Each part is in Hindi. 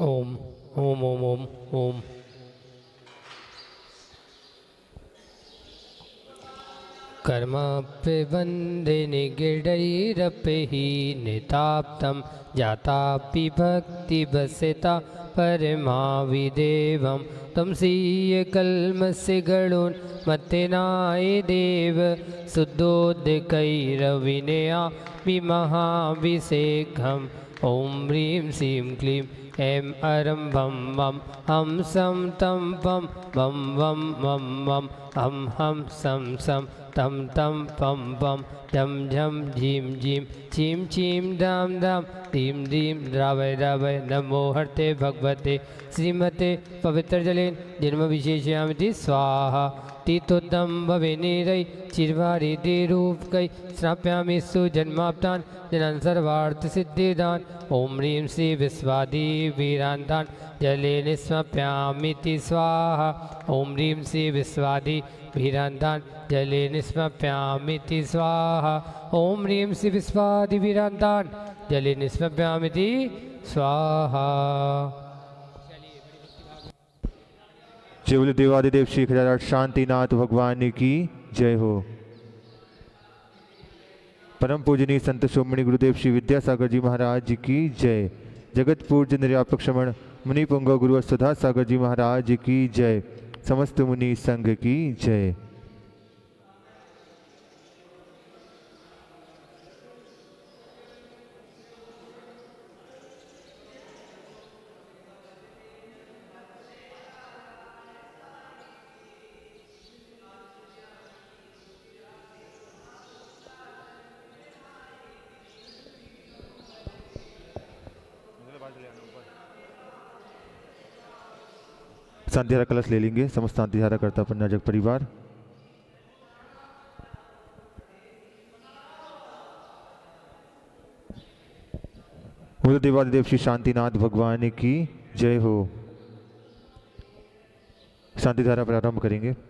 ओम ओम ओम ओम ओम। कर्माप्य वंदे निगिडैरपि निताप्तं, जातापि भक्तिभसिता परमाविदेवं। तं सीयकल्मस्य गणोन्मत्तेनाय देव, शुद्धोदकैरविनया विमहाभिषेकम् ॐ ह्रीं श्रीं क्लीं ऐं अरं वं वं हं सं तं पं वं वं वं वं हं हं सं सं तं तं पं पं झं झं झीं झीं चीं चीं दां दां दीं दीं द्रावय द्रावय नमो हर्ते भगवते श्रीमते पवित्रजलेन जन्मविशेषयामिति स्वाहा तीर्थोद्धं भवे निरै चिर्वारिधिरूपकै श्राप्यामि सुजन्माप्तान्, जनान् सर्वार्थसिद्धिदान्। ॐ ह्रीं श्री विश्वादिवीरान्तान् जले निस्मप्यामिति स्वाहा। ॐ ह्रीं श्री विश्वादिवीरान्तान् जले निस्मप्यामिति स्वाहा। ॐ ह्रीं श्री विश्वादिवीरान्तान् जले निस्मप्यामिति स्वाहा। शिवल देवादिदेव श्री खजाराट शांतिनाथ भगवान की जय हो। परम पूजनीय संत शिरोमणि गुरुदेव श्री विद्यासागर जी महाराज की जय। जगत पूज्य निर्यापक श्रमण मुनि पुंग गुरु सुधा सागर जी महाराज की जय। समस्त मुनि संघ की जय। शांतिहारा कलश ले लेंगे। समस्त शांतिहारा करता पन्नाजक परिवार। बोलो देवादिदेव, श्री शांतिनाथ भगवान की जय हो। शांतिधारा प्रारंभ करेंगे।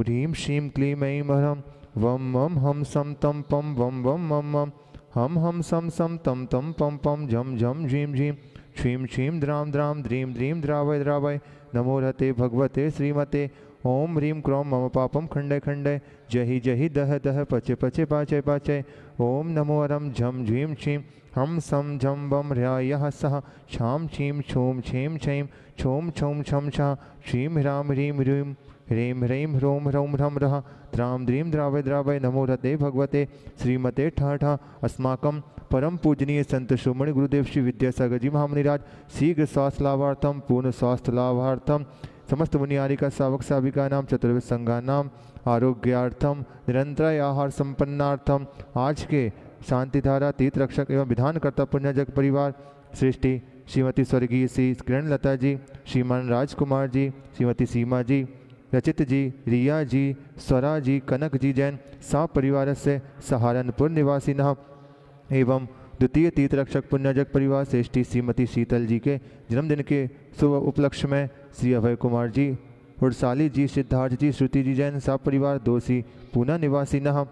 ह्रीं श्रीं क्लीं ऐं हरं वं मं हम सं तं पं वं वं मं मं हम हम सं सं तं तं पं पं झं झं झीं झीं श्रीं श्रीं द्रां द्रां द्रीं द्रीं द्रावय द्रावय नमो रते भगवते श्रीमते ओम ह्रीं क्रों मम पापं खण्डय खण्डय जहि जहि दह दह पचे पचे पाचय पाचय ओम नमो अरं झं झीं छीं हम सं झं वं ह्रायः सः छां छीं छूं छीं छीं छूं छौं छं छा श्रीं ह्रां ह्रीं ह्रीं ह्रीं ह्रीं ह्रौं ह्रौं ह्रं ह्रः द्रां द्रीं द्रावय द्रावय नमो रते भगवते श्रीमते ठ ठ। अस्माकं परम पूजनीय संत शिरोमणि गुरुदेव श्री विद्यासागर जी महामुनिराज। शीघ्र स्वास्थ्य लाभार्थम पूर्ण स्वास्थ्य लाभार्थम समस्त मुनियारिका, सावक साविका नाम चतुर्विध संघा नाम आरोग्यार्थम निरंतर आहार संपन्नार्थम आज के शांतिधारा तीर्थ रक्षक एवं विधानकर्ता पुण्यजग परिवार। सृष्टि, श्रीमती स्वर्गीय श्री किरण लता जी, श्रीमान राजकुमार जी, श्रीमती सीमा जी रचित जी, रिया जी, स्वरा जी, कनक जी जैन सा परिवार से सहारनपुर निवासी न। एवं द्वितीय तीर्थ रक्षक पुण्यजग परिवार श्रेष्ठी श्रीमती शीतल जी के जन्मदिन के शुभ उपलक्ष्य में श्री अभय कुमार जी, हुड़साली जी, सिद्धार्थ जी, श्रुति जी जैन सा परिवार दोषी पूना निवासी नह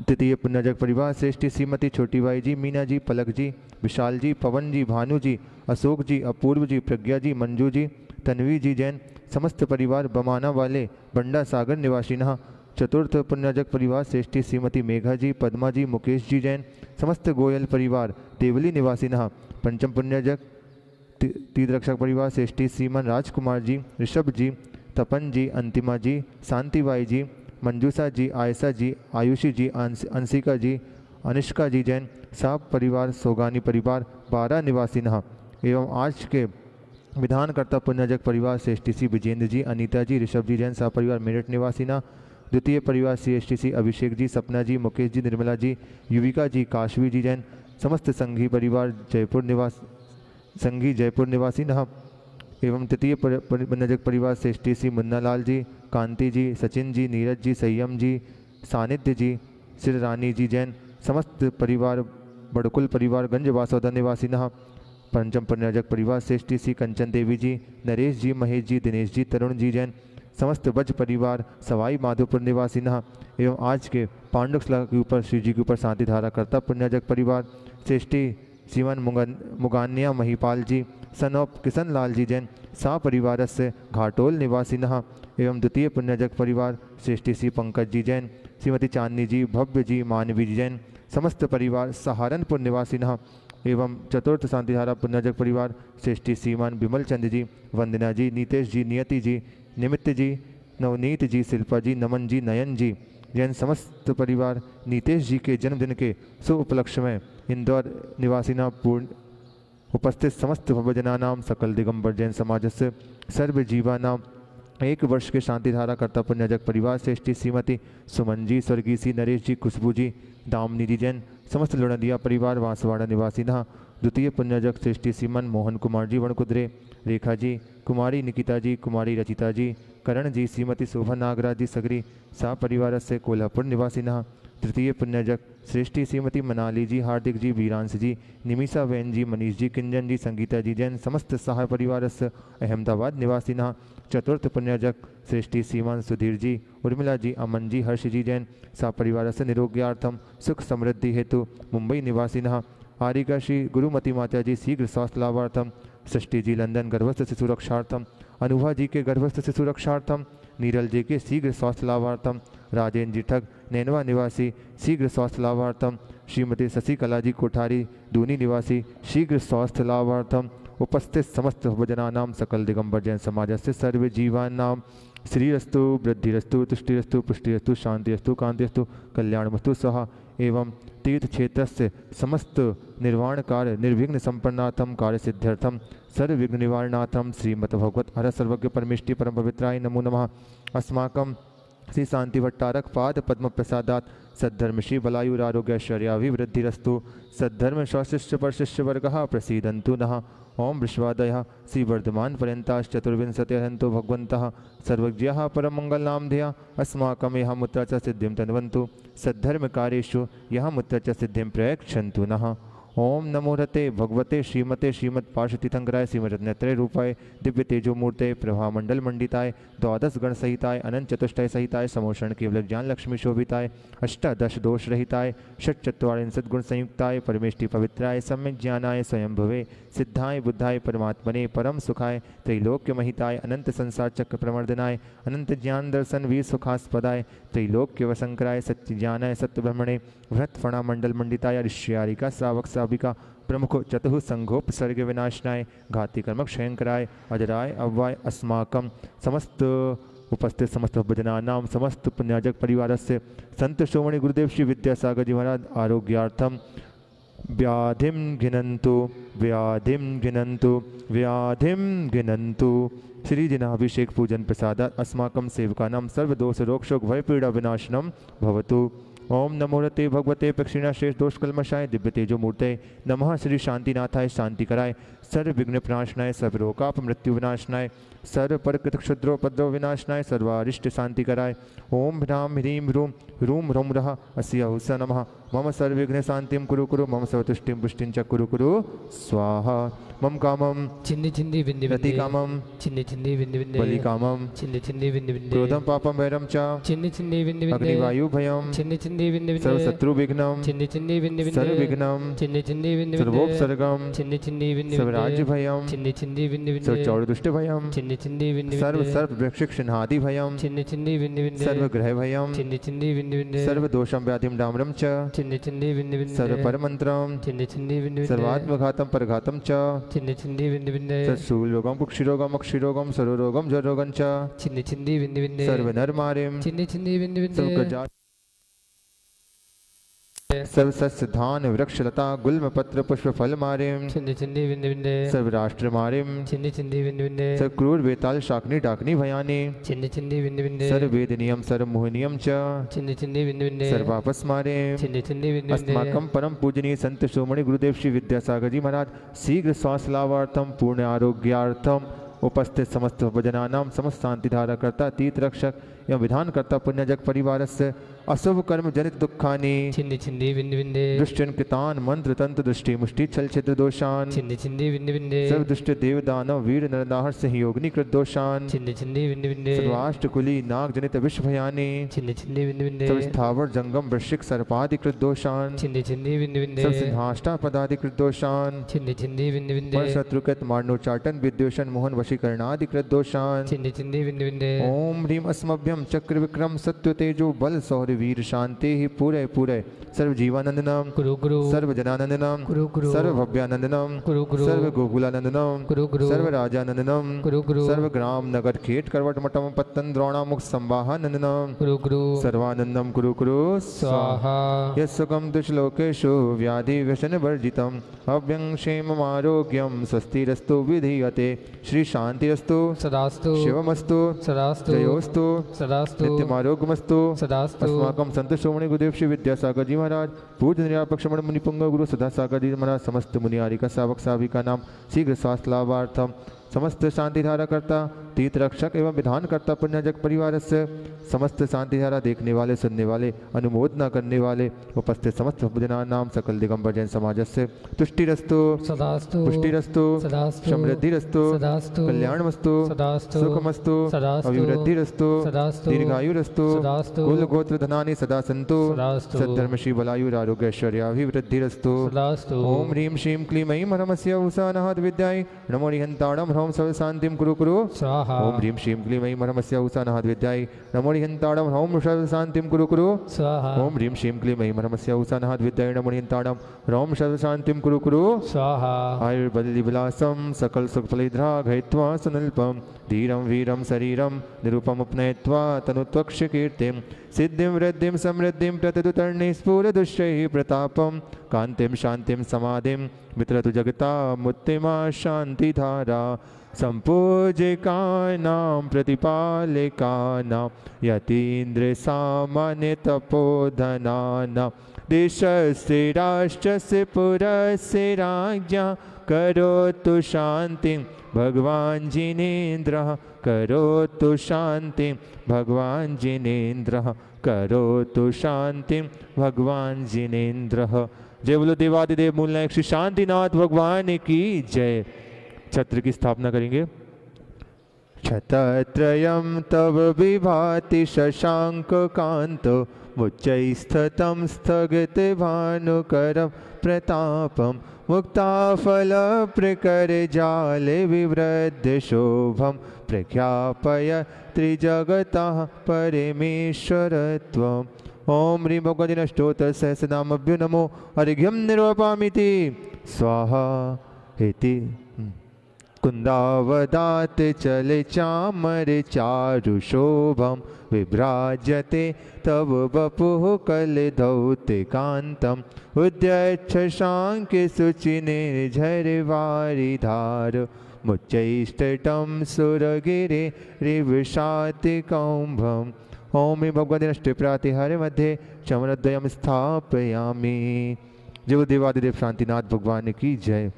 द्वितीय पुण्यजग परिवार श्रेष्ठी श्रीमती छोटी बाई जी, मीना जी, पलक जी, विशाल जी, पवन जी, भानु जी, अशोक जी, अपूर्व जी, प्रज्ञा जी, मंजू जी तन्वी जी जैन, समस्त परिवार बमाना वाले बंडा सागर निवासी नहा। चतुर्थ पुण्यजक परिवार श्रेष्ठी श्रीमती मेघा जी, पद्मा जी, मुकेश जी जैन, समस्त गोयल परिवार देवली निवासी नहा। पंचम पुण्यजक तीर्थ रक्षक परिवार श्रेष्ठी श्रीमन राजकुमार जी, ऋषभ जी, तपन जी, अंतिमा जी, शांतिबाई जी मंजूषा जी, आयसा जी, आयुषी जी अंशिका जी, अनुष्का जी जैन, साप परिवार, सोगानी परिवार, बारह निवासी नहा। एवं आज के विधानकर्ता पुण्यजक परिवार श्रेष्ठी सी विजेंद्र जी अनीता जी ऋषभ जी जैन परिवार मेरठ निवासी ना। द्वितीय परिवार सी एस टी सी अभिषेक जी सपना जी मुकेश जी निर्मला जी युविका जी काशवी जी जैन समस्त संघी परिवार जयपुर निवास संघी जयपुर निवासी नहा एवं तृतीय पर, पर, नजक परिवार श्रेष्ठी श्री मुन्नालाल जी कांति जी सचिन जी नीरज जी संयम जी सानिध्य जी श्री रानी जी जैन समस्त परिवार बड़कुल परिवार गंज वासौदा निवासी नहा पंचम परिनजक परिवार श्रेष्ठी श्री कंचन देवी जी, नरेश जी, महेश जी, दिनेश जी, तरुण जी जैन, समस्त बज परिवार, सवाई माधोपुर निवासी नहा, एवं आज के पांडुक शिला के ऊपर श्री जी के ऊपर शांति धारा करता पुण्यजक परिवार, श्रेष्ठी सीवन मुगन, मुगान्या महिपाल जी सन ऑफ़ किशन लाल जी जैन, सा परिवार से घाटोल निवासी नहा, एवं द्वितीय पुण्यजक परिवार, श्रेष्ठी श्री पंकज जी जैन, श्रीमती चांदनी जी, भव्य जी, मानवी जी जैन, समस्त परिवार सहारनपुर निवासी नहा एवं चतुर्थ शांतिधारा पुण्यजक परिवार, श्रेष्ठी सीमान विमल चंद जी वंदना जी, नीतेश जी, नियति जी, निमित्त जी, नवनीत जी, शिल्पा जी, नमन जी, नयन जी, जैन समस्त परिवार, नीतेश जी के जन्मदिन के शुभ उपलक्ष्य में इंदौर निवासीना पूर्ण उपस्थित समस्त भवजना सकल दिगंबर जैन समाज से सर्व जीवा एक वर्ष के शांति धारा करता पुण्यजक परिवार, श्रेष्ठी श्रीमती सुमन जी, स्वर्गीय नरेश जी, खुशबू जी, दामनी जी जैन समस्त लुणदिया परिवार, बांसवाड़ा निवासी नहा। द्वितीय पुण्यजक सृष्टि सीमन मोहन कुमार जी वणकुद्रे रेखा जी, कुमारी निकिता जी, कुमारी रचिता जी, करण जी, श्रीमती शोभा नागराज जी सगरी। सा परिवार से कोल्हापुर निवासी नहा। तृतीय पुण्यजक, श्रेष्ठी श्रीमती मनाली जी, हार्दिक जी, वीरांश जी, निमिषा वैन जी, मनीष जी, किंजन जी, संगीता जी, जैन, समस्त सहाय परिवार से अहमदाबाद निवासी नहा। चतुर्थ पुण्यजक, श्रेष्ठी सीमान सुधीर जी, उर्मिला जी, अमन जी, हर्ष जी, जैन, सा परिवार से निरोग्यार्थम, सुख समृद्धि हेतु मुंबई निवासी आरिका श्री, गुरुमती माता जी, शीघ्र स्वास्थ्य लाभार्थम सृष्टि जी, लंदन गर्भस्थ शिशु रक्षार्थम, अनुभा जी के गर्भस्थ शिशु रक्षार्थम, नीरल जी के शीघ्र स्वास्थ्य लाभार्थम राजेंद्र जी ठग, नैनवा निवासी, शीघ्र स्वास्थ्य लाभार्थम, श्रीमती शशिकला जी कोठारी, दूनी निवासी, शीघ्र स्वास्थ्य लाभार्थम, उपस्थित समस्त भजनानाम सकल दिगंबर जैन समाज से सर्व जीवानाम। श्रीरस्तु, वृद्धिरस्तु, तुष्टिरस्तु, पुष्टिरस्तु, शांतिरस्तु, कांतिरस्तु, कल्याणमस्तु सह। एवं तीर्थ क्षेत्र से समस्त निर्वाण कार्य, निर्विघ्न संपन्नाथम कार्य सिद्ध्यर्थम सर्वविघ्न निवारणाथम श्रीमद भगवत हर सर्वज्ञ परमेष्टि परम पवित्राय नमो नमः। अस्माकं श्री शांति भट्टारक पाद पद्म प्रसादात सद्धर्म श्री बलायुरारोग्यैश्वर्याभिवृद्धिरस्तु सद्धर्म स्वशिष्य परशिष्य वर्ग प्रसीदंतु नः। ओम विश्वादय। श्री वर्धमान भगवन्तः। सर्वज्ञः परमङ्गलनामधेया अस्माकं यः मुद्रा च सिद्धिं तन्वन्तु। सद्धर्म कार्येषु यः मुद्रा च सिद्धिं प्रयक्षन्तु नः। ओम नमो रते भगवते श्रीमते श्रीमद पार्श्वतीर्थंकराय श्रीमद्रत्नत्रय रूपाय दिव्य तेजो मूर्ते प्रभामंडल मंडिताय द्वादश गण सहिताय, अनंत चतुष्टय सहिताय समोषण केवल ज्ञान लक्ष्मी शोभिताय, अष्टादश दोष रहिताय, षट चत्वारिंशत गुण संयुक्ताय परमेष्टि पवित्राय, सम्यक ज्ञानाय स्वयं भवे सिद्धाय बुद्धाय परमात्मने परम सुखाय, त्रैलोक्य महिताय, अनंत संसार चक्र प्रमर्दनाय अनंत ज्ञान दर्शन वीर सुखास्पदाय, त्रैलोक्य वसंकराय सत्य ज्ञानाय सत्य ब्रह्मणे वृत फणा मंडल मंडिताय, ऋष्यारिका श्रावक श्राविका प्रमुख चतुः संघोपसर्ग विनाशनाय घाती कर्मक शयंकराय अजराय अव्वाय अस्माकम समस्त उपस्थित समस्त भजनानाम समस्त पुण्याजक परिवार से संत श्रोमणि गुरुदेव श्री विद्यासागर जी महाराज आरोग्यार्थम व्याधिं घिनन्तु व्याधिं घिनन्तु व्याधिं घिनन्तु श्रीजनाभिषेक पूजन प्रसादात् अस्माकं सेवकानां सर्वदोषरोक्षोग भयपीडा विनाशनं भवतु। ओम नमोरते भगवते प्रक्षिणा श्रेष्ठ दोष कलमशाय दिव्य तेजो मूर्ते नमः श्री शांतिनाथाय, शांति कराय। सर्व विघ्न प्रणाशनाय सर्वरोकाप मृत्यु विनाशनाय सर्व परकृत क्षुद्रोपद्रव विनाशनाय सर्वारिष्ट शांति कराय ओम ह्राम ह्रीं ह्रूम ह्रूम ह्रौम रः अस्य हुस नमः। मम सर्वविघ्न शांतिं कुरु कुरु मम सर्वतुष्टिं पुष्टिं च कुरु कुरु स्वाहा। मम कामं चिन्नि चिन्नि बिन्दि रति बिन्दि कामं चिन्नि चिन्नि बिन्दि बिन्दि बलि कामं चिन्नि चिन्नि बिन्दि बिन्दि क्रोधं पापं वैरं च चिन्नि चिन्नि बिन्दि बिन्दि अग्निवायु भयं चिन्नि चिन्नि बिन्दि बिन्दि सर्वशत्रुविघ्नं चिन्नि चिन्नि बिन्दि बिन्दि सर्वविघ्नं चिन्नि चिन्नि बिन्दि बिन्दि सर्वोपसर्गं चिन्नि चिन्नि बिन्दि सर्वराज्य भयं चिन्नि चिन्नि बिन्दि बिन्दि सर्वचौरदुष्ट भयं चिन्नि चिन्नि बिन्दि सर्व बिन्दि सर्व वृक्षिक्षणादि भयं चिन्नि चिन्नि बिन्दि बिन्दि सर्वग्रह भयं चिन्नि चिन्नि बिन्दि बिन्दि सर्वदोषं व्याधिं डाम्रं च। चिन्नि चिन्नि बिन्दि बिन्दि सर्वपरमन्त्रं चिन्नि चिन्नि बिन्दि बिन्दि सर्वात्मघातं परघातं च। चिन्नि चिन्नि बिन्दि बिन्दि तत्सूलरोगं कुक्षिरोगम् अक्षिरोगं सर्वरोगं जरोगं च। चिन्नि चिन्नि बिन्दि बिन्दि सर्वनरमारिं चिन्नि चिन्नि बिन्दि बिन्दि सर्वगजा सर्व सस्य धान वृक्ष लता गुल्म पत्र पुष्प फल मारिम चिंदी चिंदी बिंदे बिंदे सर्व राष्ट्र मारिम चिंदी चिंदी बिंदे बिंदे सर्व क्रूर बेताल शाकनी डाकनी भयानी। चिंदी चिंदी बिंदे बिंदे सर्व वेद नियम सर्व मोहनियम च। चिंदी चिंदी बिंदे बिंदे सर्व वापस मारे चिंदी चिंदी बिंदे बिंदे अस्माकम परम पूजनीय संत शिरोमणि गुरुदेव श्री विद्यासागर जी महाराज शीघ्र स्वास्थ्य लाभार्थम पूर्ण आरोग्यार्थम उपस्थित समस्त भजनानाम समस्त शांति धारा करता तीर्थ रक्षक एवं विधान करता पुण्यजक परिवार से अशुभ कर्म जनित दुखानि। चिंदी चिंदी बिंदे बिंदे दुष्टन कृतान मंत्र तंत्र दृष्टि मुष्टि छल छिद्र दोषान। चिंदी चिंदी बिंदे बिंदे सर्व दुष्ट देव दानव वीर नरदाहर सहयोगिनी कृत दोषान। चिंदी चिंदी बिंदे बिंदे सर्वाष्ट कुली नाग जनित विश्व भयानी। चिंदी चिंदी बिंदे बिंदे सब स्थावर जंगम वृश्चिक सर्पादि कृत दोषान। चिंदी बिंदे बिंदे सब सिंहाष्टा पदादि कृत दोषान। चिंदी बिंदे शत्रुकृत मोहन वशीकरणादि कृत दोषान। बिंदे बिंदे ओम ह्रीम अस्मभ्यम चक्र विक्रम सत्य तेजो बल सौर वीर शांति ही पूरे पूरे सर्व जीवानंदनम गुरु गुरु सर्व जनानंदनम गुरु गुरु सर्व भव्यानंदनम गुरु गुरु सर्व गोकुलानंदनम गुरु गुरु सर्व राजानंदनम गुरु गुरु सर्व ग्राम नगर खेट करवट मटम पत्तन द्रोणामुख संवाहानंदनम गुरु गुरु सर्वानंदम कुरु कुरु स्वाहा। यस्सुखम दुष्लोकेषु व्याधि व्यसन वर्जितम अव्यं क्षेममारोग्यम स्वस्तिरस्तु विधीयते। श्री शांतिरस्तु सदास्तु शिवमस्तु सदास्तु जयोस्तु। सदास्तु। नित्यमारोग्यमस्तु सदास्तु। अस्माकं संत श्रोमणि गुरुदेव श्री विद्यासागर जी महाराज पूज्य निरापक्ष श्रमण मुनिपुंग गुरु सदा सागर जी महाराज समस्त मुनियारी का सावक साविका नाम शीघ्र स्वास्थ्य लाभार्थम समस्त शांति धारा करता तीर्थ रक्षक एवं विधान करता पुण्यजक परिवार से समस्त शांति धारा देखने वाले सुनने वाले अनुमोदना करने वाले उपस्थित समस्त भजना नाम सकल दिगंबर जैन समाज से तुष्टिरस्तु सदास्तु पुष्टिरस्तु सदास्तु समृद्धिरस्तु सदास्तु कल्याणमस्तु सदास्तु सुखमस्तु सदास्तु अभिवृद्धिरस्तु सदास्तु दीर्घायुरस्तु सदास्तु कुल गोत्र धनानि सदा सन्तु सदास्तु सद्धर्म श्री बलायुरारोग्यैश्वर्याभिवृद्धिरस्तु सदास्तु ओम ह्रीं श्रीं क्लीं ऐं हरमस्य उषानहद् विद्याय नमो निहन्ताणं ह्रौं सर्वशान्तिं कुरु कुरु। स्वाहा। ओम ह्रीं श्रीं क्लीं ऐं मरमस्य उषानहद् द्विजाय। नमो निहन्ताणं ह्रौं सर्वशान्तिं कुरु कुरु। स्वाहा। ओम ह्रीं श्रीं क्लीं ऐं मरमस्य उषानहद् द्विजाय नमो निहन्ताणं ह्रौं सर्वशान्तिं कुरु कुरु। स्वाहा। आयुर्बलिविलासं सकल सुखफलिद्राघयित्वा सुनिल्पं। धीरं वीरं शरीरं निरुपमुपनयित्वा तनुत्वक्षकीर्तिं, सिद्धिं वृद्धिं समृद्धिं प्रतदुतर्णे स्फुरदुष्यैः प्रतापं, कान्तिं शान्तिं समाधिं, वितरतु जगता मुत्तिमा शान्तिधारा, सम्पूजिकानां प्रतिपालिकानां यतीन्द्रसामान्यतपोधनानां देशस्य राष्ट्रस्य पुरस्य राज्ञा करोतु शान्तिं भगवान् जिनेन्द्रः। करोतु शान्तिं भगवान् जिनेन्द्रः। करोतु शान्तिं भगवान् जिनेन्द्रः। जय बोलो, देवादिदेव मूल नायक श्री शांतिनाथ भगवान की जय। छत्र की स्थापना करेंगे। छतत्रयं तव विभाति शशाङ्ककान्तो मुच्चैस्ततं स्थगितभानुकरं प्रतापं मुक्ताफलप्रकरजाले विवृद्धशोभं प्रख्यापय त्रिजगतः परमेश्वरत्वम्। ॐ ह्रीं भगवदिनष्टोत्तरसहस्रनामभ्यो नमो। अर्घ्यं निर्वपामिति स्वाहा। इति। कुन्दावदात् चले चामर चारुशोभं विभ्राजते, तव वपुः कलधौतिकान्तम् उद्यच्छशाङ्के शुचिनिर्झरवारिधार मुच्चैष्टटं सुरगिरे रिवशातिकौम्भम् ॐ मे भगवदिनष्टप्रातिहारे मध्ये चमरद्वयं स्थापयामि। जय देवादिदेव शांतिनाथ, भगवान की जय।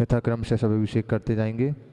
यथाक्रम से सब अभिषेक करते जाएँगे।